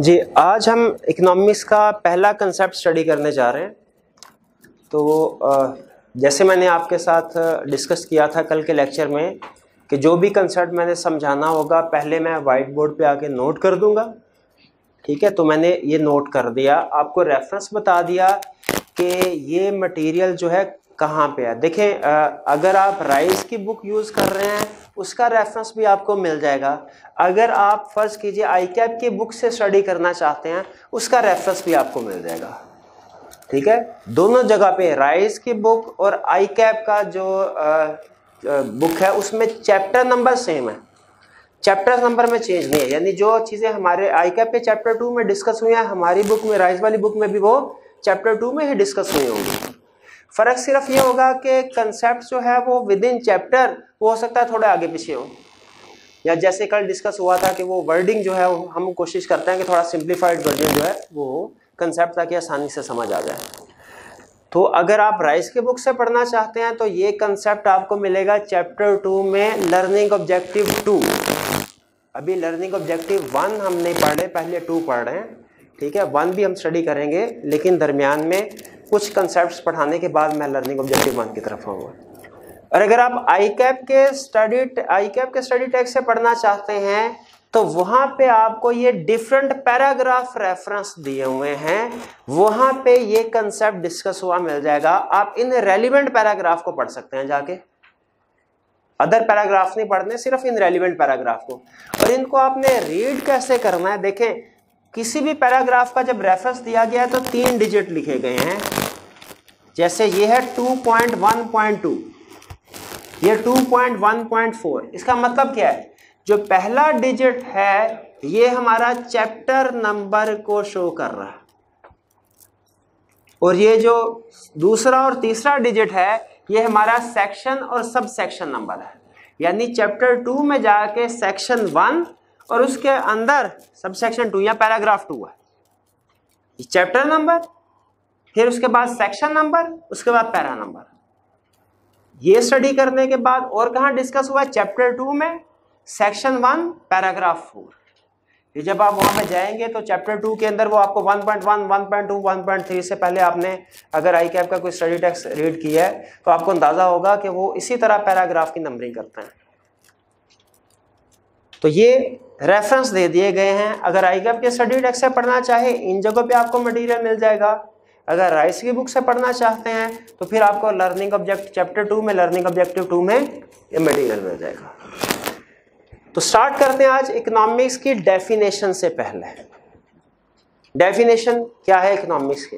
जी, आज हम इकोनॉमिक्स का पहला कंसेप्ट स्टडी करने जा रहे हैं। तो जैसे मैंने आपके साथ डिस्कस किया था कल के लेक्चर में कि जो भी कंसेप्ट मैंने समझाना होगा, पहले मैं वाइट बोर्ड पे आके नोट कर दूँगा। ठीक है? तो मैंने ये नोट कर दिया। आपको रेफरेंस बता दिया कि ये मटेरियल जो है कहाँ पे है? देखें अगर आप राइस की बुक यूज़ कर रहे हैं, उसका रेफरेंस भी आपको मिल जाएगा। अगर आप फ़र्ज़ कीजिए आई कैप की बुक से स्टडी करना चाहते हैं, उसका रेफरेंस भी आपको मिल जाएगा। ठीक है? दोनों जगह पे राइस की बुक और आई कैप का जो बुक है, उसमें चैप्टर नंबर सेम है। चैप्टर नंबर में चेंज नहीं है। यानी जो चीज़ें हमारे आई कैप के चैप्टर टू में डिस्कस हुई हैं, हमारी बुक में राइस वाली बुक में भी वो चैप्टर टू में ही डिस्कस हुई होंगी। फ़र्क सिर्फ़ ये होगा कि कंसेप्ट जो है वो विद इन चैप्टर वो हो सकता है थोड़े आगे पीछे हो। या जैसे कल डिस्कस हुआ था कि वो वर्डिंग जो है, हम कोशिश करते हैं कि थोड़ा सिंप्लीफाइड वर्जन जो है वो कंसेप्ट ताकि आसानी से समझ आ जाए। तो अगर आप राइस के बुक से पढ़ना चाहते हैं तो ये कंसेप्ट आपको मिलेगा चैप्टर टू में लर्निंग ऑब्जेक्टिव टू अभी लर्निंग ऑब्जेक्टिव वन हम नहीं पढ़ रहे पहले टू पढ़ रहे हैं। ठीक है वन भी हम स्टडी करेंगे, लेकिन दरमियान में कुछ कंसेप्ट पढ़ाने के बाद मैं लर्निंग ऑब्जेक्टिव वन की तरफ़ आऊँगा। और अगर आप आई कैप के स्टडी आई कैप के स्टडी टेक्स्ट से पढ़ना चाहते हैं तो वहाँ पे आपको ये डिफरेंट पैराग्राफ रेफरेंस दिए हुए हैं। वहाँ पे ये कंसेप्ट डिस्कस हुआ, मिल जाएगा। आप इन रेलिवेंट पैराग्राफ को पढ़ सकते हैं जाके। अदर पैराग्राफ नहीं पढ़ने, सिर्फ़ इन रेलिवेंट पैराग्राफ को। और इनको आपने रीड कैसे करना है, देखें, किसी भी पैराग्राफ का जब रेफरेंस दिया गया है तो तीन डिजिट लिखे गए हैं। जैसे ये है 2.1.2 ये 2.1.4 इसका मतलब क्या है? जो पहला डिजिट है, ये हमारा चैप्टर नंबर को शो कर रहा है। और ये जो दूसरा और तीसरा डिजिट है, ये हमारा सेक्शन और सब सेक्शन नंबर है। यानी चैप्टर टू में जाके सेक्शन वन और उसके अंदर सब सेक्शन टू या पैराग्राफ टू है। चैप्टर नंबर फिर उसके बाद सेक्शन नंबर उसके बाद पैरा नंबर ये स्टडी करने के बाद और कहा डिस्कस हुआ चैप्टर टू में सेक्शन वन पैराग्राफ फोर ये जब आप वहाँ पे जाएँगे तो चैप्टर टू के अंदर वो आपको 1.1, 1.2, 1.3 से पहले आपने अगर आई कैप का कोई स्टडी टेक्स्ट रीड किया है तो आपको अंदाज़ा होगा कि वो इसी तरह पैराग्राफ की नंबरिंग करते हैं. तो ये रेफरेंस दे दिए गए हैं. अगर आई कैप के स्टडी टेक्स्ट से पढ़ना चाहे इन जगहों पे आपको मटेरियल मिल जाएगा. अगर राइस की बुक से पढ़ना चाहते हैं तो फिर आपको लर्निंग ऑब्जेक्ट चैप्टर टू में लर्निंग ऑब्जेक्टिव टू में ये मटेरियल मिल जाएगा। तो स्टार्ट करते हैं आज इकोनॉमिक्स की डेफिनेशन से पहले। डेफिनेशन क्या है इकोनॉमिक्स की?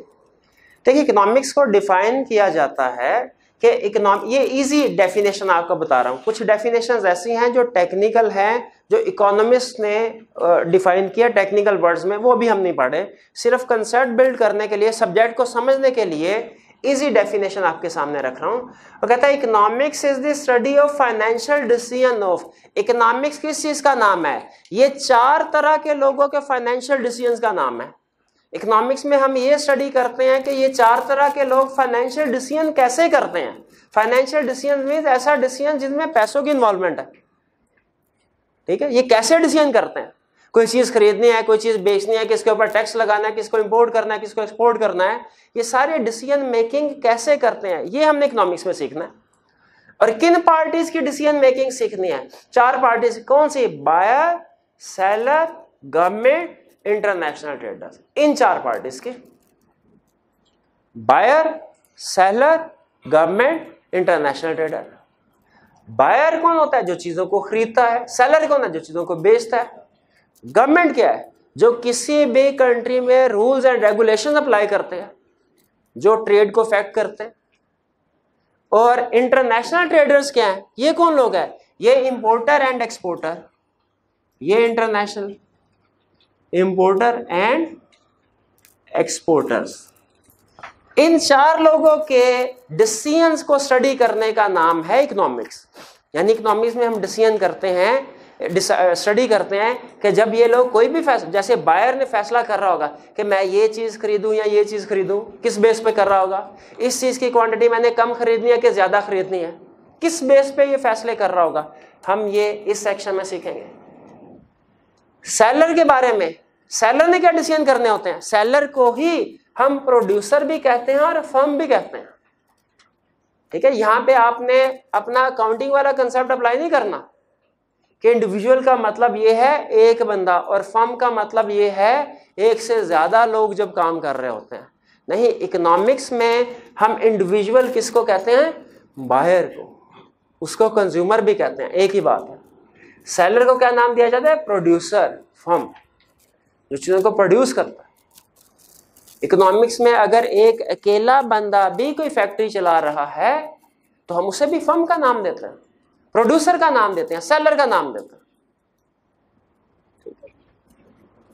देखिए इकोनॉमिक्स को डिफाइन किया जाता है कि इकोनॉम ये इजी डेफिनेशन आपको बता रहा हूँ। कुछ डेफिनेशन ऐसी हैं जो टेक्निकल हैं, जो इकोनॉमिस्ट ने डिफाइन किया टेक्निकल वर्ड्स में, वो भी हम नहीं पढ़े। सिर्फ़ कंसेप्ट बिल्ड करने के लिए सब्जेक्ट को समझने के लिए इजी डेफिनेशन आपके सामने रख रहा हूँ। वो कहता है economics is the study of financial decision of economics किस चीज़ का नाम है? ये चार तरह के लोगों के फाइनेंशियल डिसीज़न का नाम है। इकोनॉमिक्स में हम ये स्टडी करते हैं कि ये चार तरह के लोग फाइनेंशियल डिसीज़न कैसे करते हैं? फाइनेंशियल डिसीज़न मीन ऐसा डिसीज़न जिसमें पैसों की इन्वॉल्वमेंट है। ठीक है? ये कैसे डिसीज़न करते हैं? कोई चीज़ खरीदनी है, कोई चीज़ बेचनी है, किसके ऊपर टैक्स लगाना है, किसको इंपोर्ट करना है, किसको एक्सपोर्ट करना है, ये सारे डिसीज़न मेकिंग कैसे करते हैं? ये हमने इकोनॉमिक्स में सीखना है। और किन पार्टीज़ की डिसीज़न मेकिंग सीखनी है? चार पार्टीज़ कौन सी? Buyer seller government international traders इन चार पार्टीज़ के buyer seller government international trader buyer कौन होता है जो चीज़ों को खरीदता है? सेलर कौन है जो चीज़ों को बेचता है? गवर्नमेंट क्या है? जो किसी भी कंट्री में रूल्स एंड रेगुलेशन अप्लाई करते हैं, जो ट्रेड को इफ़ेक्ट करते हैं। और इंटरनेशनल ट्रेडर्स क्या है? ये कौन लोग है? ये इंपोर्टर एंड एक्सपोर्टर ये इंटरनेशनल इंपोर्टर एंड एक्सपोर्टर्स इन चार लोगों के डिसीजंस को स्टडी करने का नाम है इकोनॉमिक्स यानी इकोनॉमिक्स में हम डिसीज़न करते हैं स्टडी करते हैं कि जब ये लोग कोई भी फैसला जैसे बायर ने फैसला कर रहा होगा कि मैं ये चीज़ खरीदूं या ये चीज़ खरीदूं, किस बेस पे कर रहा होगा? इस चीज़ की क्वांटिटी मैंने कम खरीदनी है कि ज़्यादा खरीदनी है? किस बेस पे ये फैसले कर रहा होगा? हम ये इस सेक्शन में सीखेंगे। सेलर के बारे में सेलर ने क्या डिसीज़न करने होते हैं? सेलर को ही हम प्रोड्यूसर भी कहते हैं और फर्म भी कहते हैं। ठीक है? यहाँ पे आपने अपना अकाउंटिंग वाला कंसेप्ट अप्लाई नहीं करना। कि इंडिविजुअल का मतलब ये है एक बंदा और फर्म का मतलब ये है एक से ज़्यादा लोग जब काम कर रहे होते हैं। नहीं इकोनॉमिक्स में हम इंडिविजुअल किसको कहते हैं? बायर को। उसको कंज्यूमर भी कहते हैं। एक ही बात है। सेलर को क्या नाम दिया जाता है? प्रोड्यूसर फर्म जो चीज़ों को प्रोड्यूस करता है। इकोनॉमिक्स में अगर एक अकेला बंदा भी कोई फैक्ट्री चला रहा है तो हम उसे भी फर्म का नाम देते हैं। प्रोड्यूसर का नाम देते हैं सेलर का नाम देते हैं।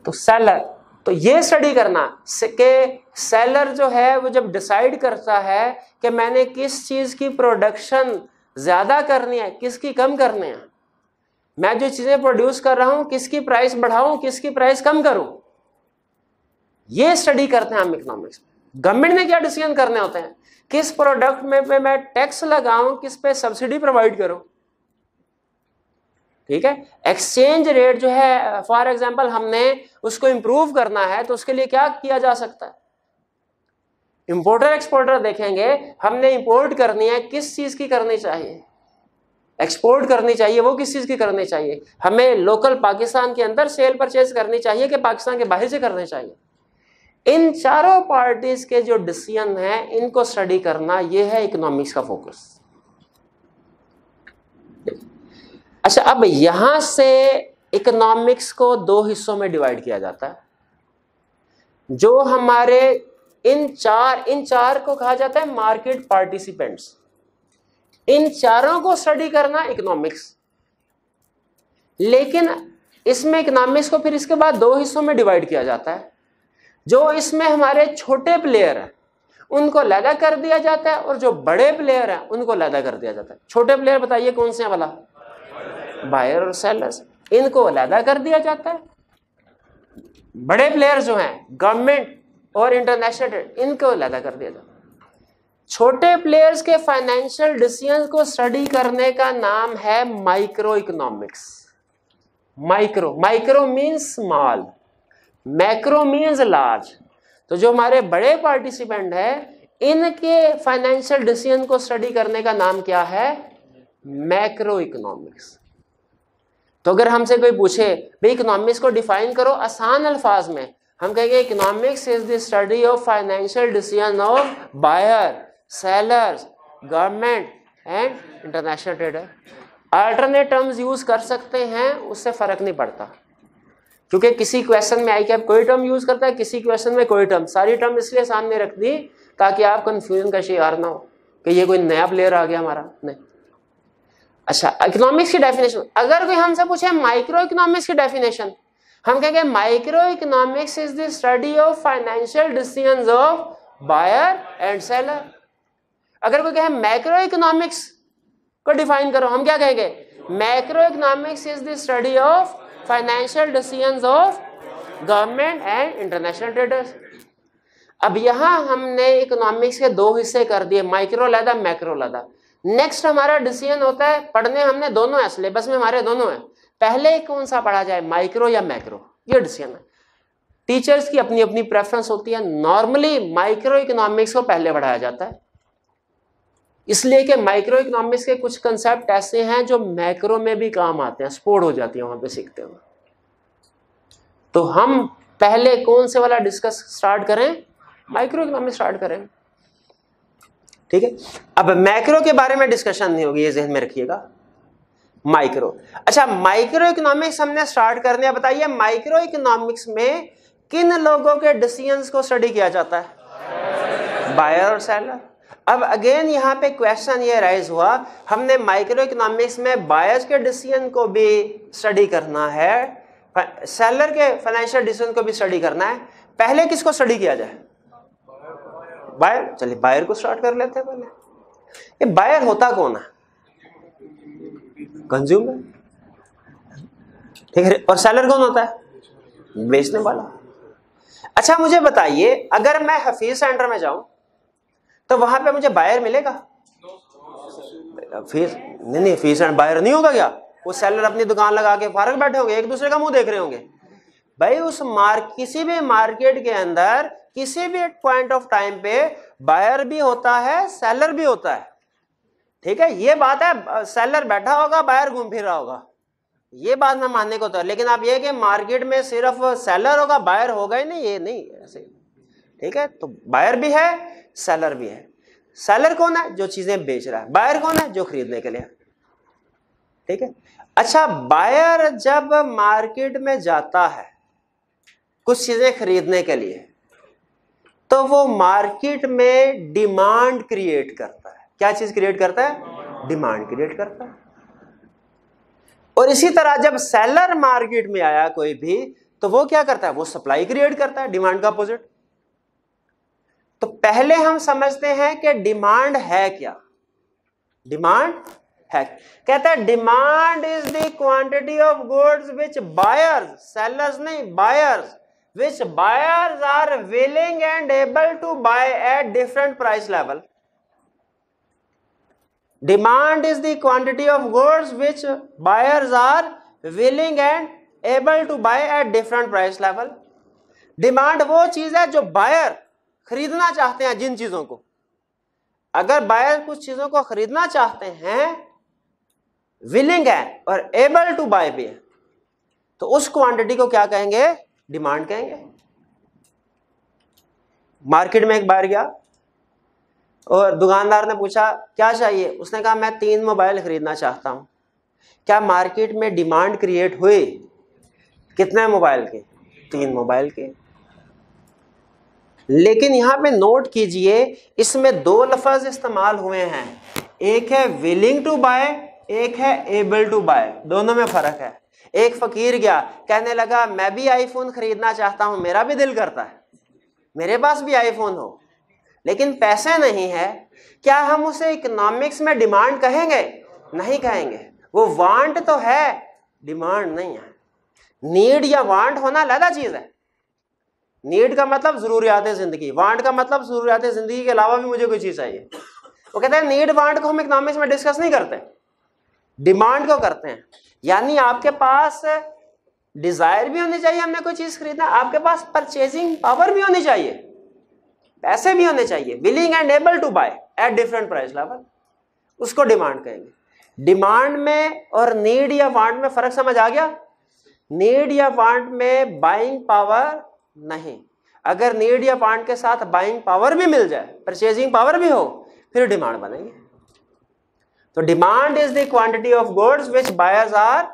तो सेलर तो ये स्टडी करना कि सेलर जो है, वो जब डिसाइड करता है कि मैंने किस चीज़ की प्रोडक्शन ज़्यादा करनी है, किसकी कम करनी है मैं जो चीज़ें प्रोड्यूस कर रहा हूँ, किसकी प्राइस बढ़ाऊं, किसकी प्राइस कम करूँ? ये स्टडी करते हैं हम इकोनॉमिक्स में। गवर्नमेंट ने क्या डिसीज़न करने होते हैं? किस प्रोडक्ट में पे मैं टैक्स लगाऊँ, किस पे सब्सिडी प्रोवाइड करूँ? ठीक है? एक्सचेंज रेट जो है फॉर एग्जांपल हमने उसको इंप्रूव करना है तो उसके लिए क्या किया जा सकता है? इंपोर्टर एक्सपोर्टर देखेंगे, हमने इंपोर्ट करनी है, किस चीज़ की करनी चाहिए? एक्सपोर्ट करनी चाहिए, वो किस चीज़ की करनी चाहिए? हमें लोकल पाकिस्तान के अंदर सेल परचेज करनी चाहिए कि पाकिस्तान के बाहर से करनी चाहिए? इन चारों पार्टीज़ के जो डिसीज़न है, इनको स्टडी करना यह है इकोनॉमिक्स का फोकस अच्छा अब यहाँ से इकोनॉमिक्स को दो हिस्सों में डिवाइड किया जाता है। जो हमारे इन चार इन चार को कहा जाता है मार्केट पार्टिसिपेंट्स इन चारों को स्टडी करना इकोनॉमिक्स लेकिन इसमें इकोनॉमिक्स को फिर इसके बाद दो हिस्सों में डिवाइड किया जाता है। जो इसमें हमारे छोटे प्लेयर हैं, उनको लैदा कर दिया जाता है और जो बड़े प्लेयर हैं, उनको लैदा कर दिया जाता है। छोटे प्लेयर बताइए कौन से हैं वाला बायर और सेलर्स इनको लैदा कर दिया जाता है। बड़े प्लेयर जो हैं गवर्नमेंट और इंटरनेशनल इनको लैदा कर दिया जाता है। छोटे प्लेयर्स के फाइनेंशियल डिसीज़न को स्टडी करने का नाम है micro economics micro micro means small macro means large तो जो हमारे बड़े पार्टिसिपेंट है, इनके फाइनेंशियल डिसीज़न को स्टडी करने का नाम क्या है? मैक्रो इकोनॉमिक्स तो अगर हमसे कोई पूछे, भाई इकोनॉमिक्स को डिफाइन करो आसान अल्फाज में, हम कहेंगे economics is the study of financial decision of buyer sellers government and international trader alternate terms use कर सकते हैं, उससे फ़र्क नहीं पड़ता। क्योंकि किसी क्वेश्चन में आई कैप कोई टर्म यूज़ करता है, किसी क्वेश्चन में कोई टर्म सारी टर्म इसलिए सामने रख दी, ताकि आप कंफ्यूजन का शिकार ना हो कि ये कोई नया प्लेयर आ गया हमारा। नहीं। अच्छा इकोनॉमिक्स की डेफिनेशन अगर कोई हमसे पूछे माइक्रो इकोनॉमिक्स की डेफिनेशन हम कहेंगे micro economics is the study of financial decision of buyer and seller अगर कोई कहे मैक्रो इकोनॉमिक्स को डिफाइन करो, हम क्या कहेंगे? Macro economics is the study of financial decision of government and international traders अब यहाँ हमने इकोनॉमिक्स के दो हिस्से कर दिए माइक्रो लदा मैक्रो लदा। नेक्स्ट हमारा डिसीज़न होता है, पढ़ने हमने दोनों है सिलेबस में हमारे दोनों है। पहले कौन सा पढ़ा जाए माइक्रो या मैक्रो ये डिसीज़न है। टीचर्स की अपनी अपनी प्रेफरेंस होती है। नॉर्मली माइक्रो इकोनॉमिक्स को पहले पढ़ाया जाता है। इसलिए कि माइक्रो इकोनॉमिक्स के कुछ कंसेप्ट ऐसे हैं जो मैक्रो में भी काम आते हैं स्पोर्ट हो जाती है, वहाँ पे सीखते हुए तो हम पहले कौन से वाला डिस्कस स्टार्ट करें? माइक्रो इकोनॉमिक्स स्टार्ट करें। ठीक है? अब मैक्रो के बारे में डिस्कशन नहीं होगी, ये जहन में रखिएगा। माइक्रो अच्छा माइक्रो इकोनॉमिक्स हमने स्टार्ट करने बताइए माइक्रो इकोनॉमिक्स में किन लोगों के डिसीजंस को स्टडी किया जाता है? बायर और सेलर अब अगेन यहाँ पे क्वेश्चन ये राइज हुआ, हमने माइक्रो इकोनॉमिक्स में बायर्स के डिसीज़न को भी स्टडी करना है। सेलर के फाइनेंशियल डिसीज़न को भी स्टडी करना है। पहले किसको स्टडी किया जाए? बायर चलिए बायर को स्टार्ट कर लेते हैं पहले। ये बायर होता कौन है? कंज्यूमर ठीक है, और सेलर कौन होता है? बेचने वाला। अच्छा मुझे बताइए, अगर मैं हफीज सेंटर में जाऊँ तो वहाँ पे मुझे बायर मिलेगा? फ़ीस नहीं नहीं फ़ीस एंड बायर नहीं होगा क्या? वो सेलर अपनी दुकान लगा के फारक बैठे होंगे, एक दूसरे का मुँह देख रहे होंगे। भाई, उस मार्क किसी भी मार्केट के अंदर, किसी भी पॉइंट ऑफ़ टाइम पे बायर भी होता है सेलर भी होता है। ठीक है, ये बात है सेलर बैठा होगा बायर घूम फिर रहा होगा। ये बात मैं मानने को तो लेकिन आप ये कि मार्केट में सिर्फ़ सेलर होगा बायर होगा ही नहीं, ये नहीं, ऐसे। ठीक है तो बायर भी है सेलर भी है। सेलर कौन है? जो चीज़ें बेच रहा है। बायर कौन है? जो खरीदने के लिए। ठीक है? अच्छा बायर जब मार्केट में जाता है, कुछ चीज़ें खरीदने के लिए तो वो मार्केट में डिमांड क्रिएट करता है। क्या चीज़ क्रिएट करता है? डिमांड क्रिएट करता है। और इसी तरह जब सेलर मार्केट में आया कोई भी तो वो क्या करता है? वो सप्लाई क्रिएट करता है डिमांड का अपोजिट तो पहले हम समझते हैं कि डिमांड है क्या। डिमांड है। कहता है, demand is the quantity of goods which buyers, sellers नहीं, buyers, which buyers are willing and able to buy at different price level. Demand is the quantity of goods which buyers are willing and able to buy at different price level. Demand वो चीज़ है जो buyer खरीदना चाहते हैं जिन चीज़ों को। अगर बायर कुछ चीज़ों को खरीदना चाहते हैं विलिंग है और एबल टू बाय भी है तो उस क्वांटिटी को क्या कहेंगे? डिमांड कहेंगे। मार्केट में एक बार गया और दुकानदार ने पूछा, क्या चाहिए? उसने कहा, मैं तीन मोबाइल खरीदना चाहता हूँ। क्या मार्केट में डिमांड क्रिएट हुई? कितने मोबाइल के? तीन मोबाइल के। लेकिन यहाँ पे नोट कीजिए, इसमें दो लफज इस्तेमाल हुए हैं। एक है विलिंग टू बाय एक है एबल टू बाय दोनों में फ़र्क है। एक फकीर गया, कहने लगा, मैं भी आईफोन खरीदना चाहता हूँ, मेरा भी दिल करता है। मेरे पास भी आईफोन हो। लेकिन पैसे नहीं है, क्या हम उसे इकोनॉमिक्स में डिमांड कहेंगे? नहीं कहेंगे। वो वांट तो है डिमांड नहीं है। नीड या वांट होना अलग चीज़ है। नीड का मतलब जरूरियात ज़िंदगी। वांट का मतलब जरूरियात ज़िंदगी के अलावा भी मुझे कोई चीज़ चाहिए। वो कहते हैं नीड वांट को हम इकोनॉमिक्स में डिस्कस नहीं करते। डिमांड को करते हैं। यानी आपके पास डिज़ायर भी होनी चाहिए हमने कोई चीज़ खरीदना, आपके पास परचेजिंग पावर भी होनी चाहिए। पैसे भी होने चाहिए। Willing and able to buy at different price level उसको डिमांड कहेंगे। डिमांड में और नीड या वांट में फ़र्क समझ आ गया? नीड या वांट में बाइंग पावर नहीं। अगर नीड या वांट के साथ बाइंग पावर भी मिल जाए परचेजिंग पावर भी हो, फिर डिमांड बनेंगे। तो demand is the quantity of goods which buyers are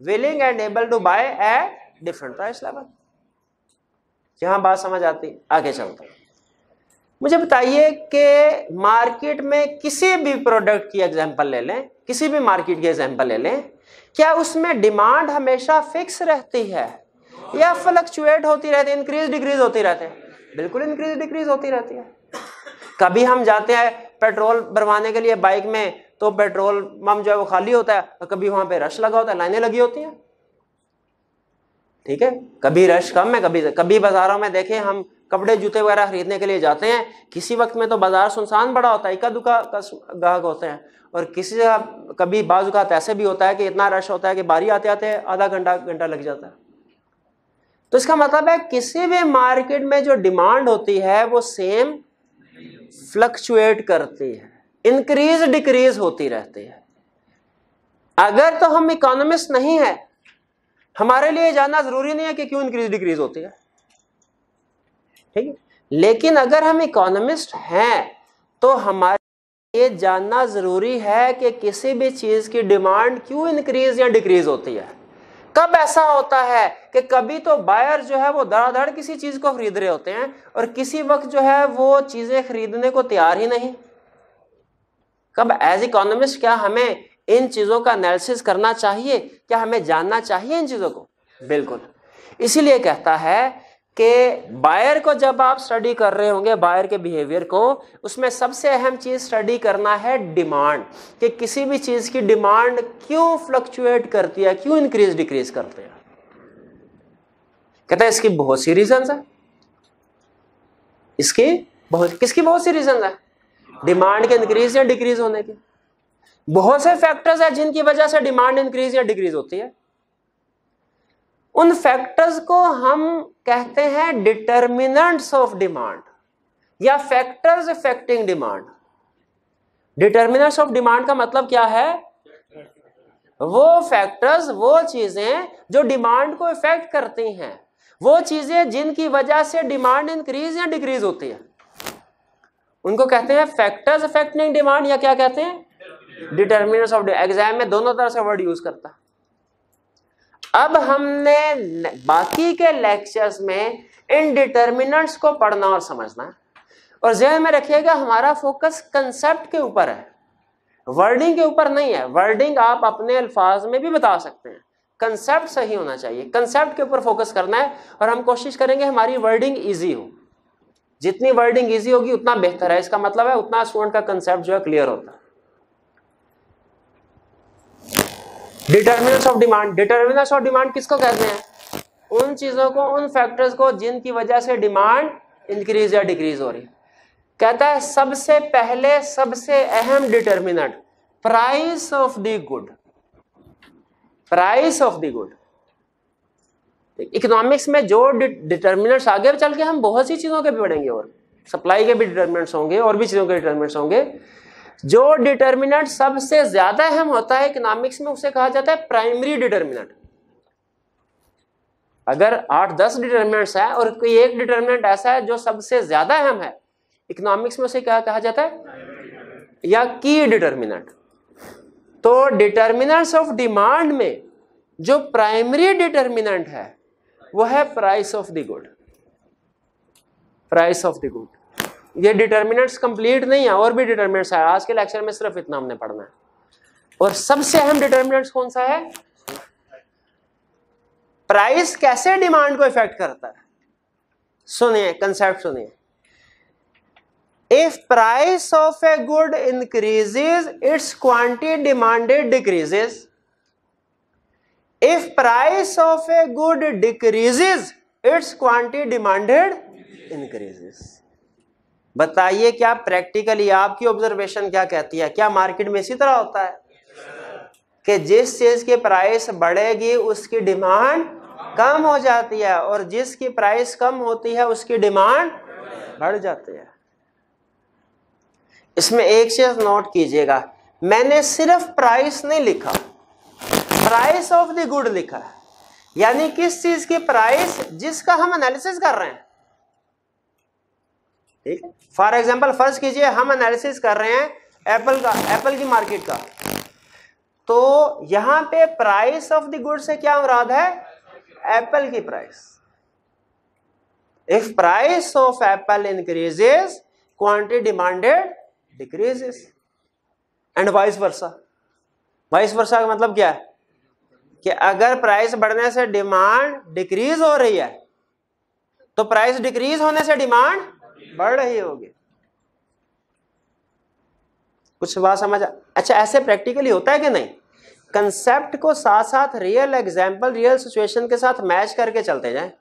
willing and able to buy at different price level यहाँ बात समझ आती, आगे चलते मुझे बताइए कि मार्केट में किसी भी प्रोडक्ट की एग्जांपल ले लें, किसी भी मार्केट की एग्जांपल ले लें, क्या उसमें डिमांड हमेशा फिक्स रहती है? या फ्लक्चुएट होती रहती है इंक्रीज डिक्रीज होती रहती। है बिल्कुल इंक्रीज डिक्रीज होती रहती है। कभी हम जाते हैं पेट्रोल भरवाने के लिए बाइक में तो पेट्रोल पंप जो है वो खाली होता है, और कभी वहाँ पे रश लगा होता है, लाइनें लगी होती हैं। ठीक है? कभी रश कम है, कभी कभी बाजारों में देखें हम कपड़े, जूते वगैरह खरीदने के लिए जाते हैं, किसी वक्त में तो बाज़ार सुनसान बड़ा होता है इक्का दुका ग्राहक होते हैं। और किसी जगह कभी बाजुकात ऐसे भी होता है कि इतना रश होता है कि बारी आते आते आधा घंटा घंटा लग जाता है। तो इसका मतलब है, किसी भी मार्केट में जो डिमांड होती है, वो सेम फ्लक्चुएट करती है, इंक्रीज डिक्रीज होती रहती है। अगर तो हम इकोनॉमिस्ट नहीं है, हमारे लिए जानना ज़रूरी नहीं है कि क्यों इंक्रीज डिक्रीज होती है। ठीक है? लेकिन अगर हम इकोनॉमिस्ट हैं तो हमारे लिए जानना ज़रूरी है कि किसी भी चीज़ की डिमांड क्यों इंक्रीज या डिक्रीज होती है। कब ऐसा होता है कि कभी तो बायर जो है वो धड़ाधड़ किसी चीज़ को खरीद रहे होते हैं और किसी वक्त जो है वो चीज़ें खरीदने को तैयार ही नहीं। कब एज इकोनॉमिस्ट क्या हमें इन चीज़ों का एनालिसिस करना चाहिए? क्या हमें जानना चाहिए इन चीज़ों को? बिल्कुल। इसीलिए कहता है कि बायर को जब आप स्टडी कर रहे होंगे, बायर के बिहेवियर को, उसमें सबसे अहम चीज़ स्टडी करना है डिमांड कि किसी भी चीज़ की डिमांड क्यों फ्लक्चुएट करती है, क्यों इंक्रीज डिक्रीज करती है। कहते हैं, इसकी बहुत सी रीजन है। इसकी बहुत, किसकी बहुत सी रीजन है? डिमांड के इंक्रीज या डिक्रीज होने की। बहुत से फैक्टर्स है जिनकी वजह से डिमांड इंक्रीज या डिक्रीज होती है। उन फैक्टर्स को हम कहते हैं डिटर्मिनेंट्स ऑफ़ डिमांड या factors affecting demand determinants of demand का मतलब क्या है? वो फैक्टर्स वो चीज़ें जो डिमांड को इफ़ेक्ट करती हैं, वो चीज़ें जिनकी वजह से डिमांड इंक्रीज या डिक्रीज होती है। उनको कहते हैं फैक्टर्स इफेक्टिंग डिमांड या क्या कहते हैं? डिटर्मिनेंट्स ऑफ़ एग्ज़ाम में दोनों तरह से वर्ड यूज़ करता। अब हमने बाकी के लेक्चर्स में इन डिटर्मिनेंट्स को पढ़ना और समझना। और जहन में रखिएगा, हमारा फोकस कंसेप्ट के ऊपर है। वर्डिंग के ऊपर नहीं है। वर्डिंग आप अपने अल्फाज में भी बता सकते हैं। कंसेप्ट सही होना चाहिए। कंसेप्ट के ऊपर फोकस करना है और हम कोशिश करेंगे हमारी वर्डिंग ईजी हो। जितनी वर्डिंग ईजी होगी, उतना बेहतर है। इसका मतलब है उतना स्टूडेंट का कंसेप्ट जो है क्लियर होता है। Determinants of demand determinants of demand किसको कहते हैं? उन चीज़ों को, उन फैक्टर्स को जिनकी वजह से डिमांड इंक्रीज या डिक्रीज हो रही कहता है, सबसे पहले, सबसे अहम determinant price of the good price of the good economics में जो डिटर्मिनेंट्स आगे चल के, हम बहुत सी चीज़ों के भी पढ़ेंगे और सप्लाई के भी डिटर्मिनेंट्स होंगे और भी चीज़ों के डिटर्मिनेंट्स होंगे। जो डिटर्मिनेंट सबसे ज़्यादा अहम होता है इकोनॉमिक्स में, उसे कहा जाता है प्राइमरी डिटर्मिनेंट अगर आठ दस डिटर्मिनेंट्स है और कोई एक डिटर्मिनेंट ऐसा है जो सबसे ज़्यादा अहम है इकोनॉमिक्स में उसे क्या कहा जाता है? या की डिटर्मिनेंट तो डिटर्मिनेंट्स ऑफ़ डिमांड में जो प्राइमरी डिटर्मिनेंट है वो है price of the good price of the good ये डिटर्मिनेंट्स कंप्लीट नहीं है, और भी डिटर्मिनेंट्स है। आज के लेक्चर में सिर्फ़ इतना हमने पढ़ना है। और सबसे अहम डिटर्मिनेंट्स कौन सा है? प्राइस कैसे डिमांड को इफ़ेक्ट करता है? सुनिए कंसेप्ट सुनिए। If price of a good increases its quantity demanded decreases if price of a good decreases its quantity demanded increases बताइए क्या प्रैक्टिकली आपकी ऑब्जर्वेशन क्या कहती है? क्या मार्केट में इसी तरह होता है? कि जिस चीज़ की प्राइस बढ़ेगी, उसकी डिमांड कम हो जाती है और जिसकी प्राइस कम होती है, उसकी डिमांड बढ़ जाती है। इसमें एक चीज़ नोट कीजिएगा। मैंने सिर्फ़ प्राइस नहीं लिखा प्राइस ऑफ़ द गुड लिखा है। यानी किस चीज़ की प्राइस जिसका हम एनालिसिस कर रहे हैं? ठीक? फॉर एग्ज़ाम्पल फ़र्ज़ कीजिए, हम एनालिसिस कर रहे हैं एप्पल का एप्पल की मार्केट का। तो यहाँ पे प्राइस ऑफ़ द गुड से क्या मुराद है? एप्पल की price if price of apple increases quantity demanded decreases and vice versa vice versa का मतलब क्या है? कि अगर प्राइस बढ़ने से डिमांड डिक्रीज हो रही है तो प्राइस डिक्रीज होने से डिमांड बढ़ रही होगी। कुछ बात समझ अच्छा ऐसे प्रैक्टिकली होता है कि नहीं? कंसेप्ट को साथ साथ रियल एग्ज़ाम्पल रियल सिचुएशन के साथ मैच करके चलते जाए।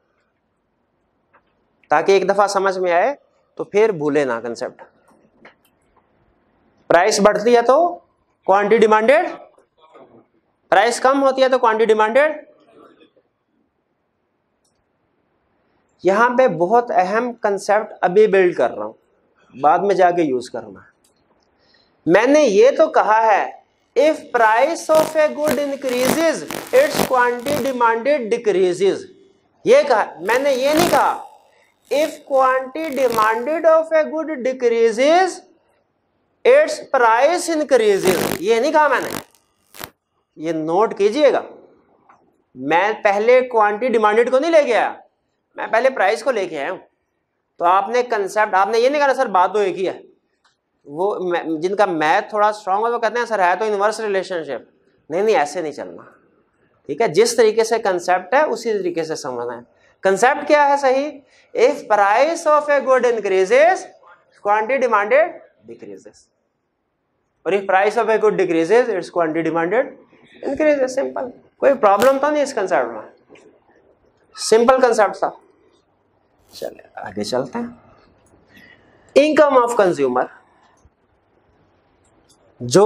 ताकि एक दफ़ा समझ में आए तो फिर भूले ना कंसेप्ट प्राइस बढ़ती है तो क्वांटिटी डिमांडेड प्राइस कम होती है तो क्वांटिटी डिमांडेड यहाँ पे बहुत अहम कंसेप्ट अभी बिल्ड कर रहा हूँ। बाद में जाके यूज़ करूँगा। मैंने ये तो कहा है if price of a good increases its quantity demanded decreases ये कहा, मैंने ये नहीं कहा if quantity demanded of a good decreases its price increasing ये नहीं कहा मैंने। ये नोट कीजिएगा। मैं पहले क्वांटिटी डिमांडेड को नहीं ले आया। मैं पहले प्राइस को लेके आया हूँ। तो आपने कंसेप्ट आपने ये नहीं कहा सर बात तो एक ही है। वो जिनका मैथ थोड़ा स्ट्रांग है वो कहते हैं सर है तो इनवर्स रिलेशनशिप नहीं नहीं ऐसे नहीं चलना। ठीक है? जिस तरीके से कंसेप्ट है उसी तरीके से समझना है। कंसेप्ट क्या है सही? If price of a good increases quantity demanded decreases. और if price of a good decreases, its quantity demanded increases. Simple कोई प्रॉब्लम तो नहीं इस कंसेप्ट में? सिंपल कंसेप्ट था। चलिए, आगे चलते हैं। इनकम ऑफ़ कंज्यूमर जो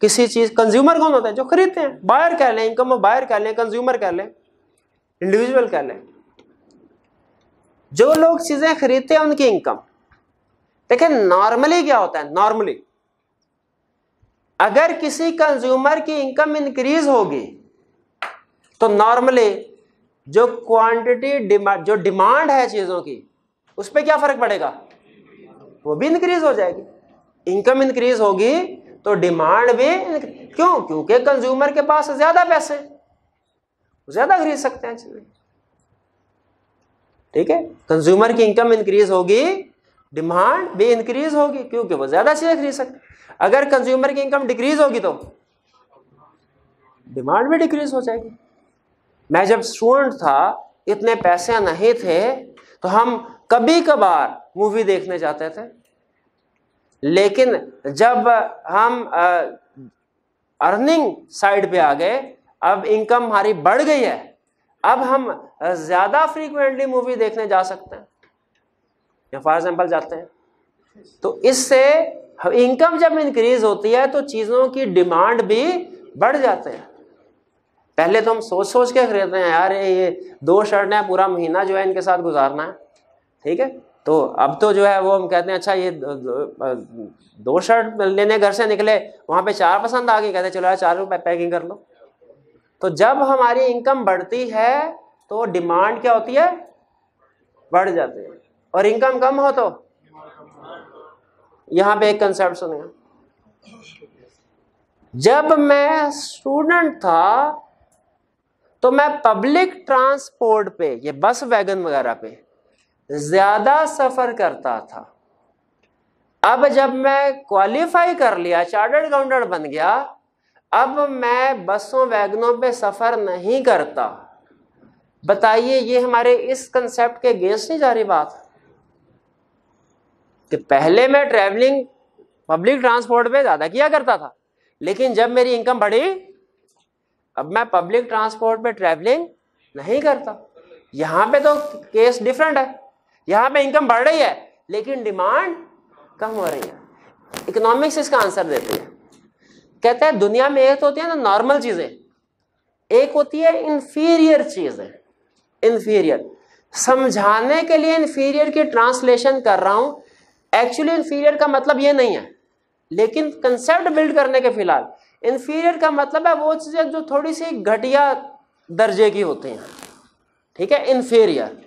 किसी चीज़ कंज्यूमर कौन होता है? जो खरीदते हैं। बायर कह लें इनकम ऑफ़ बायर कह लें कंज्यूमर कह लें इंडिविजुअल कह लें। जो लोग चीज़ें खरीदते हैं, उनकी इनकम देखिए नॉर्मली क्या होता है? नॉर्मली अगर किसी कंज्यूमर की इनकम इंक्रीज होगी तो नॉर्मली जो क्वांटिटी डिमांड जो डिमांड है चीज़ों की, उस पर क्या फ़र्क पड़ेगा? वो भी इंक्रीज हो जाएगी। इनकम इंक्रीज होगी तो डिमांड भी क्यों? क्योंकि कंज्यूमर के पास ज़्यादा पैसे ज़्यादा खरीद सकते हैं चीज़ें। ठीक है? कंज्यूमर की इनकम इंक्रीज होगी डिमांड भी इंक्रीज होगी, क्योंकि वो ज़्यादा चीज़ें खरीद सकते अगर कंज्यूमर की इनकम डिक्रीज होगी तो डिमांड भी डिक्रीज हो जाएगी। मैं जब स्टूडेंट था, इतने पैसे नहीं थे तो हम कभी कभार मूवी देखने जाते थे। लेकिन जब हम अर्निंग साइड पे आ गए, अब इनकम हमारी बढ़ गई है। अब हम ज़्यादा फ्रीक्वेंटली मूवी देखने जा सकते हैं। या फॉर एग्ज़ाम्पल जाते हैं। तो इससे इनकम जब इंक्रीज होती है तो चीज़ों की डिमांड भी बढ़ जाते हैं। पहले तो हम सोच सोच के खरीदते हैं, यार ये दो शर्ट है, पूरा महीना जो है इनके साथ गुजारना है। ठीक है? तो अब तो जो है वो हम कहते हैं अच्छा ये दो शर्ट लेने घर से निकले, वहाँ पे चार पसंद आ गई कहते चलो यार चार रुपए पैकिंग कर लो। तो जब हमारी इनकम बढ़ती है तो डिमांड क्या होती है? बढ़ जाती है। और इनकम कम हो तो? यहाँ पे एक कंसेप्ट सुनिए। जब मैं स्टूडेंट था तो मैं पब्लिक ट्रांसपोर्ट पे, ये बस वैगन वगैरह पे, ज़्यादा सफ़र करता था। अब जब मैं क्वालिफाई कर लिया चार्टर्ड अकाउंटेंट बन गया, अब मैं बसों वैगनों पे सफ़र नहीं करता। बताइए, ये हमारे इस कंसेप्ट के अगेंस्ट नहीं जा रही बात? कि पहले मैं ट्रैवलिंग पब्लिक ट्रांसपोर्ट पे ज़्यादा किया करता था, लेकिन जब मेरी इनकम बढ़ी अब मैं पब्लिक ट्रांसपोर्ट पे ट्रैवलिंग नहीं करता। यहाँ पे तो केस डिफरेंट है। यहाँ पे इनकम बढ़ रही है, लेकिन डिमांड कम हो रही है। इकोनॉमिक्स इसका आंसर देती है। कहते हैं, दुनिया में एक तो होती है ना नॉर्मल चीज़ें। एक होती है इंफीरियर चीज़ें। इंफीरियर समझाने के लिए इंफीरियर की ट्रांसलेशन कर रहा हूँ। एक्चुअली इंफीरियर का मतलब ये नहीं है। लेकिन कंसेप्ट बिल्ड करने के फ़िलहाल इंफीरियर का मतलब है वो चीज़ें जो थोड़ी सी घटिया दर्जे की होती हैं। ठीक है? इंफीरियर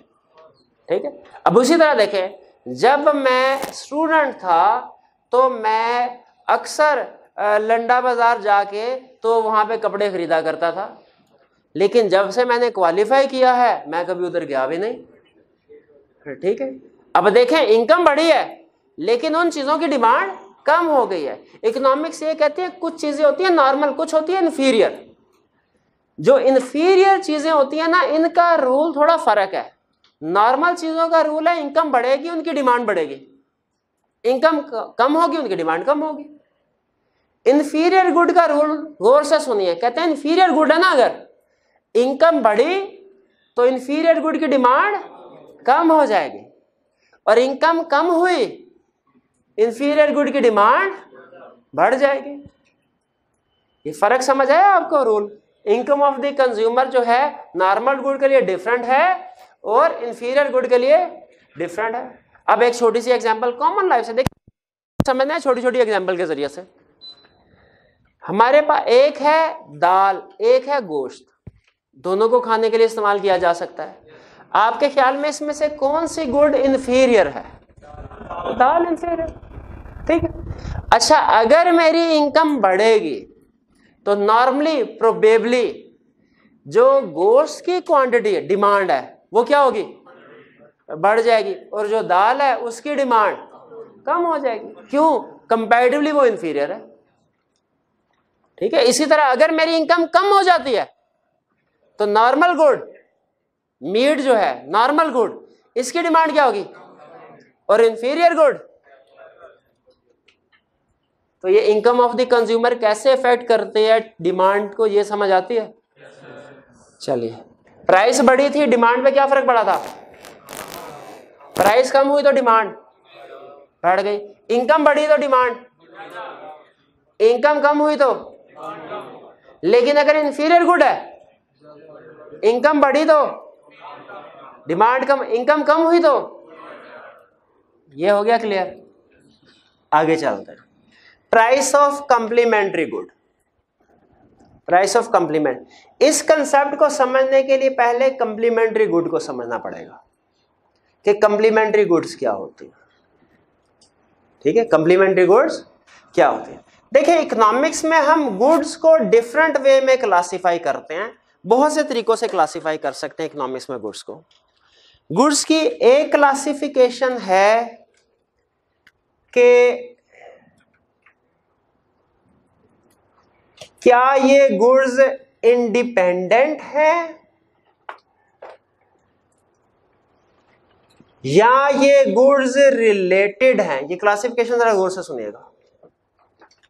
ठीक है? अब उसी तरह देखें, जब मैं स्टूडेंट था तो मैं अक्सर लंडा बाज़ार जाके तो वहाँ पे कपड़े खरीदा करता था। लेकिन जब से मैंने क्वालिफाई किया है, मैं कभी उधर गया भी नहीं। ठीक है? अब देखें इनकम बढ़ी है, लेकिन उन चीज़ों की डिमांड कम हो गई है। इकोनॉमिक्स ये कहती है, कुछ चीज़ें होती है नॉर्मल कुछ होती है इन्फीरियर जो इन्फीरियर चीज़ें होती है ना, इनका रूल थोड़ा फ़र्क है। नॉर्मल चीज़ों का रूल है इनकम बढ़ेगी, उनकी डिमांड बढ़ेगी। इनकम कम होगी, उनकी डिमांड कम होगी। इंफीरियर गुड का रूल गौर से सुनिए। कहते हैं इंफीरियर गुड है ना अगर इनकम बढ़ी तो इंफीरियर गुड की डिमांड कम हो जाएगी। और इनकम कम हुई इंफीरियर गुड की डिमांड बढ़ जाएगी। ये फ़र्क समझ आया आपको rule income of the consumer जो है नॉर्मल गुड के लिए डिफरेंट है और इंफीरियर गुड के लिए डिफरेंट है। अब एक छोटी सी एग्जांपल कॉमन लाइफ से देख, समझना है छोटी छोटी एग्जांपल के ज़रिए से। हमारे पास एक है दाल, एक है गोश्त। दोनों को खाने के लिए इस्तेमाल किया जा सकता है। आपके ख्याल में इसमें से कौन सी गुड इंफीरियर है? दाल इंफीरियर ठीक है? अच्छा अगर मेरी इनकम बढ़ेगी तो नॉर्मली प्रोबेबली जो गोश्त की क्वांटिटी है डिमांड है, वो क्या होगी? बढ़ जाएगी। और जो दाल है, उसकी डिमांड कम हो जाएगी। क्यों? कंपेरेटिवली वो इंफीरियर है। ठीक है? इसी तरह अगर मेरी इनकम कम हो जाती है तो नॉर्मल गुड मीट जो है नॉर्मल गुड इसकी डिमांड क्या होगी? और इंफीरियर गुड तो ये इनकम ऑफ़ द कंज्यूमर कैसे इफ़ेक्ट करते हैं? डिमांड को ये समझ आती है? चलिए। प्राइस बढ़ी थी डिमांड पे क्या फ़र्क पड़ा था? प्राइस कम हुई तो डिमांड बढ़ गई। इनकम बढ़ी तो डिमांड इनकम कम हुई तो? लेकिन अगर इंफीरियर गुड है इनकम बढ़ी तो? डिमांड कम इनकम कम हुई तो? ये हो गया क्लियर आगे चलते हैं। Price of complementary good price of complement इस कंसेप्ट को समझने के लिए पहले कंप्लीमेंट्री गुड को समझना पड़ेगा कि कंप्लीमेंट्री गुड्स क्या होती है। ठीक है? कंप्लीमेंट्री गुड्स क्या होती है? देखिए इकोनॉमिक्स में हम गुड्स को डिफरेंट वे में क्लासिफाई करते हैं। बहुत से तरीकों से क्लासिफाई कर सकते हैं इकोनॉमिक्स में गुड्स को। गुड्स की एक क्लासिफिकेशन है कि क्या ये गुड्स इंडिपेंडेंट है? या ये गुड्स रिलेटेड हैं? ये क्लासिफिकेशन जरा गौर से सुनिएगा।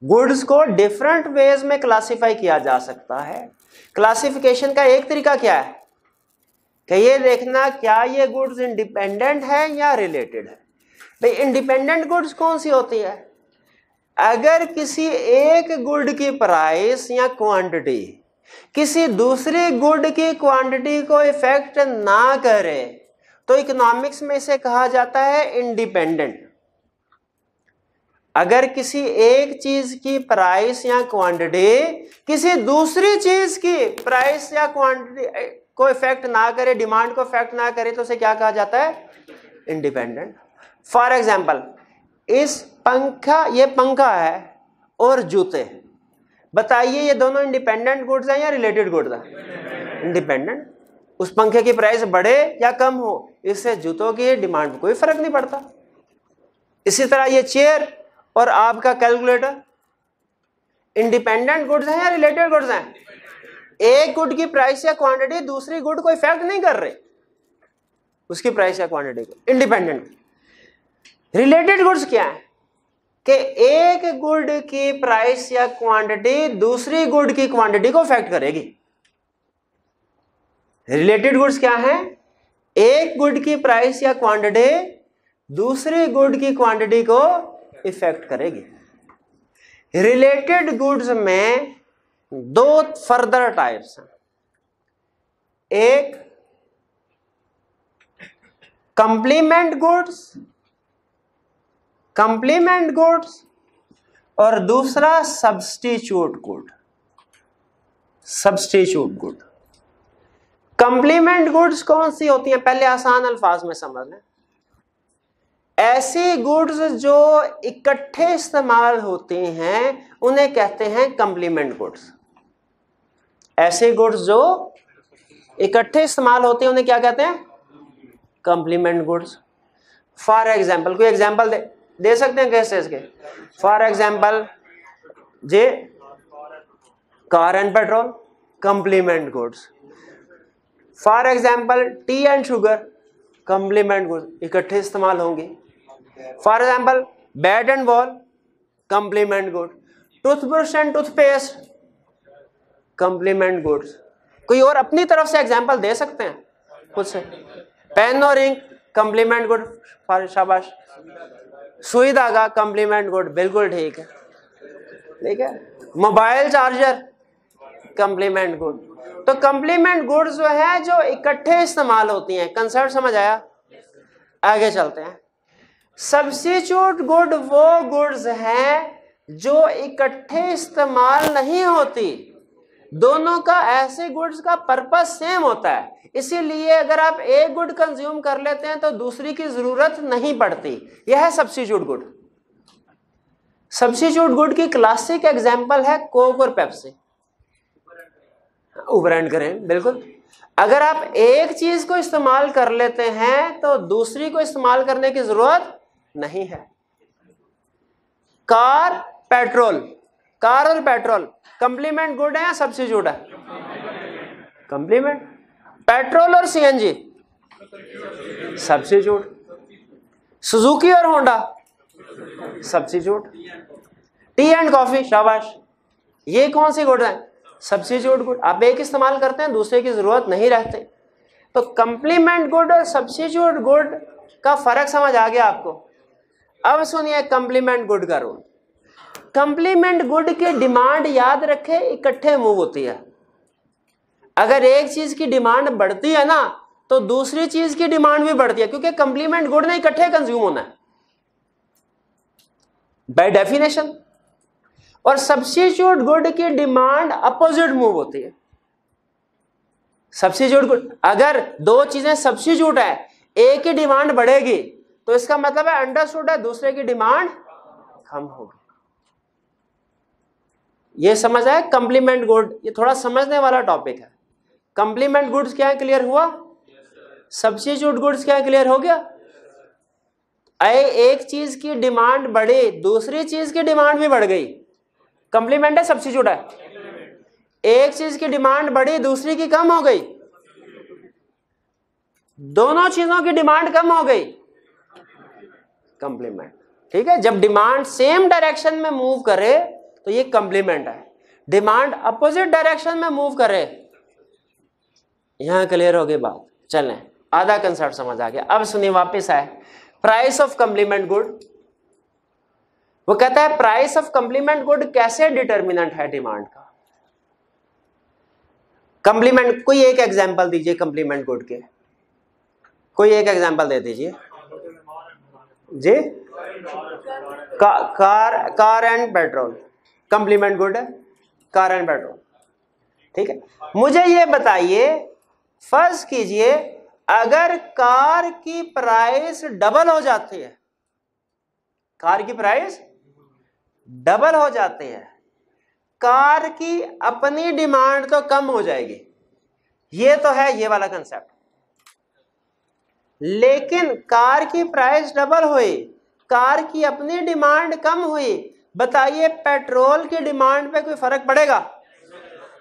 गुड्स को डिफरेंट वेज में क्लासिफाई किया जा सकता है। क्लासिफिकेशन का एक तरीका क्या है? कि ये देखना क्या ये गुड्स इंडिपेंडेंट है या रिलेटेड है। भाई इंडिपेंडेंट गुड्स कौन सी होती है? अगर किसी एक गुड की प्राइस या क्वांटिटी किसी दूसरी गुड की क्वांटिटी को इफ़ेक्ट ना करे तो इकोनॉमिक्स में इसे कहा जाता है इंडिपेंडेंट अगर किसी एक चीज़ की प्राइस या क्वांटिटी किसी दूसरी चीज़ की प्राइस या क्वांटिटी को इफ़ेक्ट ना करे डिमांड को इफ़ेक्ट ना करे तो उसे क्या कहा जाता है? इंडिपेंडेंट फॉर एग्ज़ाम्पल इस पंखा, ये पंखा है और जूते बताइए, ये दोनों इंडिपेंडेंट गुड्स हैं या रिलेटेड गुड्स हैं? इंडिपेंडेंट उस पंखे की प्राइस बढ़े या कम हो, इससे जूतों की डिमांड में कोई फ़र्क नहीं पड़ता। इसी तरह ये चेयर और आपका कैलकुलेटर इंडिपेंडेंट गुड्स हैं या रिलेटेड गुड्स हैं? एक गुड की प्राइस या क्वांटिटी दूसरी गुड को इफ़ेक्ट नहीं कर रहे। उसकी प्राइस या क्वांटिटी को इंडिपेंडेंट रिलेटेड गुड्स क्या है? कि एक गुड की प्राइस या क्वांटिटी दूसरी गुड की क्वांटिटी को इफ़ेक्ट करेगी। रिलेटेड गुड्स क्या है? एक गुड की प्राइस या क्वांटिटी दूसरी गुड की क्वांटिटी को इफ़ेक्ट करेगी। रिलेटेड गुड्स में दो फर्दर टाइप्स हैं। एक कंप्लीमेंट गुड्स कंप्लीमेंट गुड्स और दूसरा substitute good substitute good complement goods कौन सी होती हैं? पहले आसान अल्फाज में समझ लें। ऐसी गुड्स जो इकट्ठे इस्तेमाल होते हैं, उन्हें कहते हैं कंप्लीमेंट गुड्स ऐसे गुड्स जो इकट्ठे इस्तेमाल होते हैं, उन्हें क्या कहते हैं? कंप्लीमेंट गुड्स फॉर एग्ज़ाम्पल कोई एग्ज़ाम्पल दे। दे सकते हैं कैसे इसके। For example J car and petrol complement goods for example tea and sugar complement goods इकट्ठे इस्तेमाल होंगे। For example bat and ball complement good toothbrush and toothpaste complement goods कोई और अपनी तरफ़ से एग्ज़ाम्पल दे सकते हैं? से। पेन और इंक कंप्लीमेंट गुड फॉर शाबाश। सुई धागा कंप्लीमेंट गुड बिल्कुल ठीक है। ठीक है? मोबाइल चार्जर कंप्लीमेंट गुड तो कंप्लीमेंट गुड्स जो है, जो इकट्ठे इस्तेमाल होती हैं कंसेप्ट समझ आया? आगे चलते हैं। सब्सिट्यूट गुड वो गुड्स हैं, जो इकट्ठे इस्तेमाल नहीं होती। दोनों का, ऐसे गुड्स का पर्पस सेम होता है। इसीलिए अगर आप एक गुड कंज्यूम कर लेते हैं तो दूसरी की ज़रूरत नहीं पड़ती। यह है सब्सिट्यूट गुड। सब्सिट्यूट गुड की क्लासिक एग्जांपल है कोक और पेप्सी उबरेंड करें, बिल्कुल। अगर आप एक चीज़ को इस्तेमाल कर लेते हैं तो दूसरी को इस्तेमाल करने की ज़रूरत नहीं है। कार पेट्रोल कार और पेट्रोल कंप्लीमेंट गुड है या सब्सिट्यूट है? कंप्लीमेंट पेट्रोल और सीएनजी सब्सिट्यूट सुजुकी और Honda substitute tea and coffee शाबाश। ये कौन सी गुड है? Substitute good. आप एक इस्तेमाल करते हैं, दूसरे की ज़रूरत नहीं रहते। तो कंप्लीमेंट गुड और सब्सिट्यूट गुड का फ़र्क समझ आ गया आपको? अब सुनिए कंप्लीमेंट गुड का रूल कंप्लीमेंट गुड की डिमांड याद रखे, इकट्ठे मूव होती है। अगर एक चीज़ की डिमांड बढ़ती है ना तो दूसरी चीज़ की डिमांड भी बढ़ती है, क्योंकि कंप्लीमेंट गुड ने इकट्ठे कंज्यूम होना है। बाय डेफिनेशन और सब्सिट्यूट गुड की डिमांड अपोजिट मूव होती है। सब्सिट्यूट गुड अगर दो चीज़ें सब्सिट्यूट है, एक की डिमांड बढ़ेगी तो इसका मतलब है अंडरस्टूड है, दूसरे की डिमांड कम होगी। ये समझ आए कंप्लीमेंट गुड ये थोड़ा समझने वाला टॉपिक है। कंप्लीमेंट गुड्स क्या है क्लियर हुआ? सब्सिट्यूट गुड्स क्या क्लियर हो गया? अरे, एक चीज़ की डिमांड बढ़ी, दूसरी चीज़ की डिमांड भी बढ़ गई। कंप्लीमेंट है सब्सिट्यूट है। एक चीज़ की डिमांड बढ़ी, दूसरी की कम हो गई। दोनों चीज़ों की डिमांड कम हो गई। कंप्लीमेंट ठीक है? जब डिमांड सेम डायरेक्शन में मूव करे तो ये कंप्लीमेंट है। डिमांड अपोजिट डायरेक्शन में मूव करे यहाँ क्लियर हो गई बात। चलें, आधा कंसेप्ट समझ आ गया। अब सुनिए वापस आए। प्राइस ऑफ़ कंप्लीमेंट गुड वो कहता है प्राइस ऑफ़ कंप्लीमेंट गुड कैसे डिटर्मिनेंट है डिमांड का? कंप्लीमेंट कोई एक एग्जांपल दीजिए कंप्लीमेंट गुड के। कोई एक एग्जांपल दे दीजिए। जी? Car car and petrol complement good है कार एंड पेट्रोल ठीक है? मुझे ये बताइए फ़र्ज़ कीजिए, अगर कार की प्राइस डबल हो जाती है, कार की प्राइस डबल हो जाती है, कार की अपनी डिमांड तो कम हो जाएगी। ये तो है ये वाला कंसेप्ट लेकिन कार की प्राइस डबल हुई, कार की अपनी डिमांड कम हुई, बताइए पेट्रोल की डिमांड पे कोई फ़र्क पड़ेगा?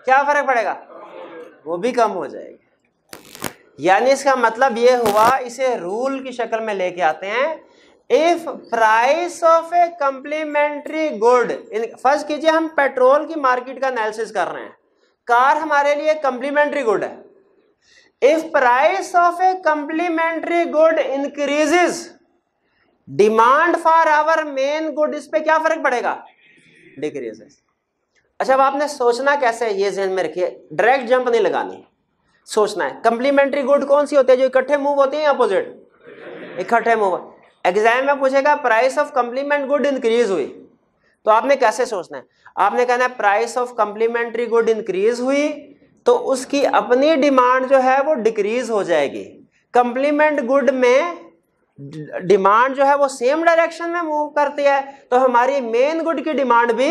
क्या फ़र्क पड़ेगा? वो भी कम हो जाएगी। यानी इसका मतलब ये हुआ, इसे रूल की शक्ल में लेके आते हैं। If price of a complementary good first कीजिए हम पेट्रोल की मार्केट का एनालिसिस कर रहे हैं। कार हमारे लिए कंप्लीमेंट्री गुड है। If price of a complementary good increases demand for our main good इस पे क्या फ़र्क पड़ेगा? डिक्रीजेस अच्छा अब आपने सोचना कैसे ये जहन में रखिए। डायरेक्ट जंप नहीं लगानी। सोचना है। कंप्लीमेंट्री गुड कौन सी होती है? जो इकट्ठे मूव होते हैं अपोजिट इकट्ठे मूव एग्ज़ाम में पूछेगा price of complement good increase हुई। तो आपने कैसे सोचना है? आपने कहना है price of complementary good increase हुई तो उसकी अपनी डिमांड जो है वो डिक्रीज हो जाएगी। कंप्लीमेंट गुड में डिमांड जो है वो सेम डायरेक्शन में मूव करती है तो हमारी मेन गुड की डिमांड भी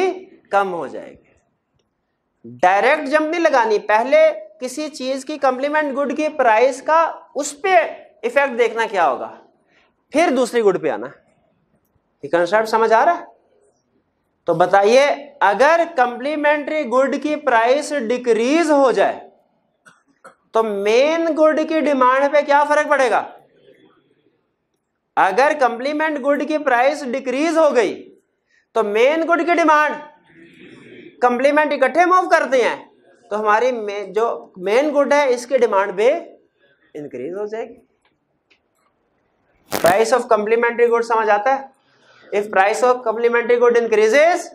कम हो जाएगी। डायरेक्ट जंप नहीं लगानी। पहले किसी चीज़ की कंप्लीमेंट गुड की प्राइस का, उस पर इफ़ेक्ट देखना क्या होगा? फिर दूसरी गुड पे आना। ये कंसेप्ट समझ आ रहा है? तो बताइए, अगर कंप्लीमेंट्री गुड की प्राइस डिक्रीज हो जाए तो मेन गुड की डिमांड पे क्या फ़र्क पड़ेगा? अगर कंप्लीमेंट गुड की प्राइस डिक्रीज हो गई तो मेन गुड की डिमांड कंप्लीमेंट इकट्ठे मूव करते हैं। तो हमारी जो मेन गुड है, इसकी डिमांड भी इंक्रीज हो जाएगी। प्राइस ऑफ़ कंप्लीमेंट्री गुड समझ आता है? If price of complementary good increases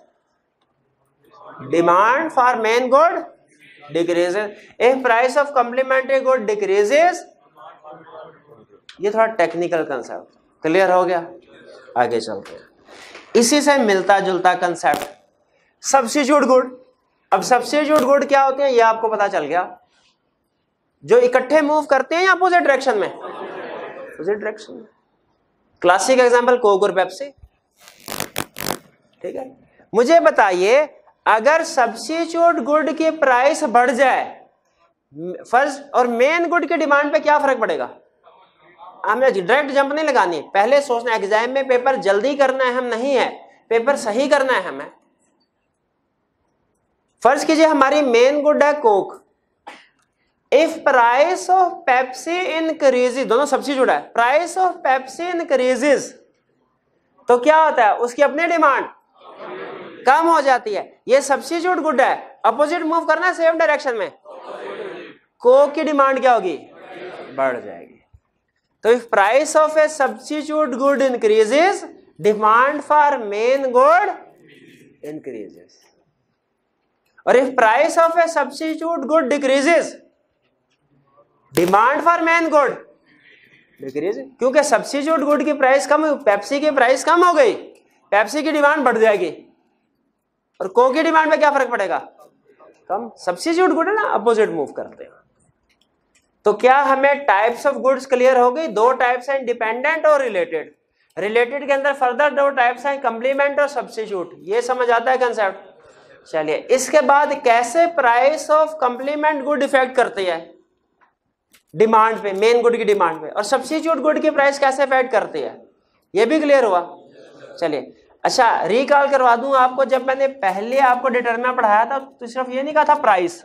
demand for main good decreases if price of complementary good decreases ये थोड़ा टेक्निकल कंसेप्ट क्लियर हो गया? आगे चलते इसी से मिलता जुलता कंसेप्ट सब्सिट्यूट गुड अब सब्सिट्यूट गुड क्या होते हैं, ये आपको पता चल गया। जो इकट्ठे मूव करते हैं या अपोजिट डायरेक्शन में? अपोजिट डायरेक्शन में। क्लासिक एग्ज़ाम्पल कोक और पेप्सी ठीक है? मुझे बताइए, अगर सब्सिट्यूट गुड की प्राइस बढ़ जाए फ़र्स्ट और मेन गुड की डिमांड पे क्या फ़र्क पड़ेगा? हमें डायरेक्ट जंप नहीं लगानी पहले सोचना एग्ज़ाम में पेपर जल्दी करना है हम नहीं है। पेपर सही करना है। हमें फ़र्ज़ कीजिए हमारी मेन गुड है Coke if price of Pepsi increases दोनों सब्सिट्यूट है। प्राइस ऑफ़ पेप्सी इंक्रीजेज तो क्या होता है? उसकी अपनी डिमांड कम हो जाती है। ये सब्सिट्यूट गुड है। अपोजिट मूव करना सेम डायरेक्शन में। कोक की डिमांड क्या होगी? बढ़ जाएगी। तो if price of a substitute good increases demand for main good increases और if price of a substitute good decreases demand for main good decrease क्योंकि सब्सिट्यूट गुड की प्राइस कम पेप्सी की प्राइस कम हो गई पेप्सी की डिमांड बढ़ जाएगी। और को की डिमांड में क्या फ़र्क पड़ेगा? कम। सब्सिट्यूट गुड है ना अपोजिट मूव करते हैं। तो क्या हमें टाइप्स ऑफ़ गुड्स क्लियर हो गई? दो टाइप्स हैं डिपेंडेंट और रिलेटेड रिलेटेड के अंदर फर्दर दो टाइप्स हैं कंप्लीमेंट और सब्सिट्यूट ये समझ आता है कंसेप्ट चलिए, इसके बाद कैसे price of complement good effect करती है? डिमांड पे मेन गुड की डिमांड पे। और सब्सिट्यूट गुड की प्राइस कैसे इफ़ेक्ट करती है? ये भी क्लियर हुआ? चलिए अच्छा रिकॉल करवा दूँ आपको, जब मैंने पहले आपको डिटर्मिना पढ़ाया था तो सिर्फ़ ये नहीं कहा था प्राइस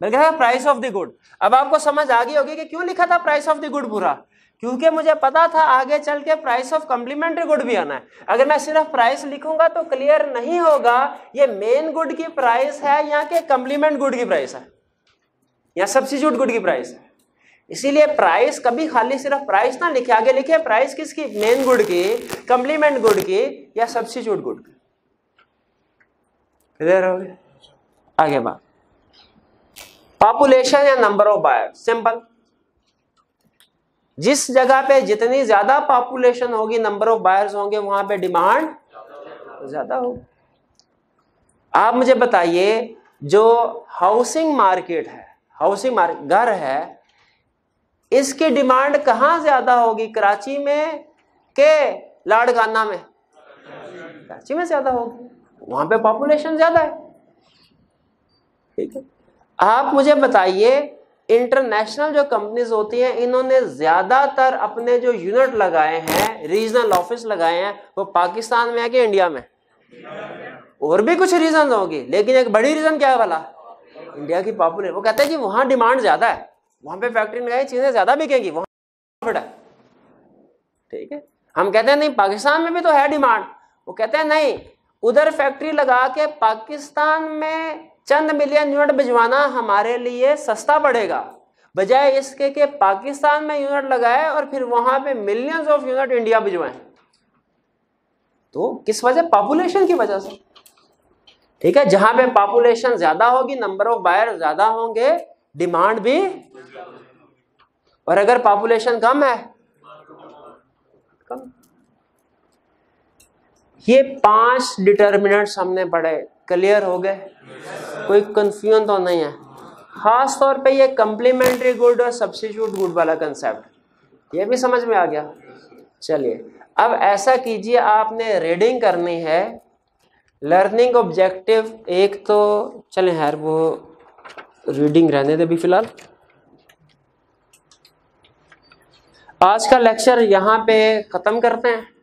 मैंने कहा प्राइस ऑफ़ द गुड अब आपको समझ आ गई होगी कि क्यों लिखा था प्राइस ऑफ़ द गुड पूरा क्योंकि मुझे पता था आगे चल के प्राइस ऑफ़ कॉम्प्लीमेंट्री गुड भी आना है। अगर मैं सिर्फ़ प्राइस लिखूँगा तो क्लियर नहीं होगा, ये मेन गुड की प्राइस है या के कॉम्प्लीमेंट गुड की प्राइस है? या सब्सिट्यूट गुड की प्राइस है? इसीलिए प्राइस कभी खाली सिर्फ़ प्राइस ना लिखे, आगे लिखे प्राइस किसकी? मेन गुड की कंप्लीमेंट गुड की या सब्सिट्यूट गुड की? क्लियर हो गया? आगे बात। पॉपुलेशन या नंबर ऑफ़ बायर सिंपल जिस जगह पे जितनी ज़्यादा पॉपुलेशन होगी नंबर ऑफ़ बायर्स होंगे, वहाँ पे डिमांड ज़्यादा होगी। आप मुझे बताइए, जो हाउसिंग मार्केट है हाउसिंग मार्केट घर है, इसकी डिमांड कहाँ ज़्यादा होगी? कराची में के लाड़काना में? कराची में ज़्यादा होगी। वहाँ पे पॉपुलेशन ज़्यादा है। ठीक है। आप मुझे बताइए इंटरनेशनल जो कंपनीज़ होती हैं, इन्होंने ज़्यादातर अपने जो यूनिट लगाए हैं रीजनल ऑफ़िस लगाए हैं, वो पाकिस्तान में है कि इंडिया में? और भी कुछ रीजन होगी, लेकिन एक बड़ी रीजन क्या है वाला इंडिया की पॉपुलर वो कहते हैं कि वहाँ डिमांड ज़्यादा है। वहाँ पे फैक्ट्री लगाई चीज़ें ज़्यादा बिकेंगी, वहाँ प्रॉफिट है। ठीक है? हम कहते हैं, नहीं, पाकिस्तान में भी तो है डिमांड वो कहते हैं, नहीं, उधर फैक्ट्री लगा के पाकिस्तान में चंद मिलियन यूनिट भिजवाना हमारे लिए सस्ता पड़ेगा। बजाय इसके कि पाकिस्तान में यूनिट लगाए और फिर वहाँ पे मिलियंस ऑफ़ यूनिट इंडिया भिजवाए। तो किस वजह? पॉपुलेशन की वजह से। ठीक है? जहाँ पे पॉपुलेशन ज़्यादा होगी नंबर ऑफ़ बायर ज़्यादा होंगे डिमांड भी और अगर पॉपुलेशन कम है, कम। ये पाँच डिटर्मिनेंट्स हमने पढ़े। क्लियर हो गए? कोई कंफ्यूजन तो नहीं है। खास तौर पे ये कंप्लीमेंट्री गुड और सब्सिट्यूट गुड वाला कंसेप्ट ये भी समझ में आ गया। चलिए, अब ऐसा कीजिए आपने रीडिंग करनी है। लर्निंग ऑब्जेक्टिव एक तो चले यार वो रीडिंग रहने दे अभी फ़िलहाल। आज का लेक्चर यहाँ पे ख़त्म करते हैं।